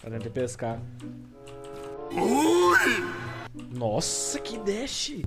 Podendo pescar. Nossa, que dash!